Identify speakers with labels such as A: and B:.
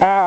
A: Ow.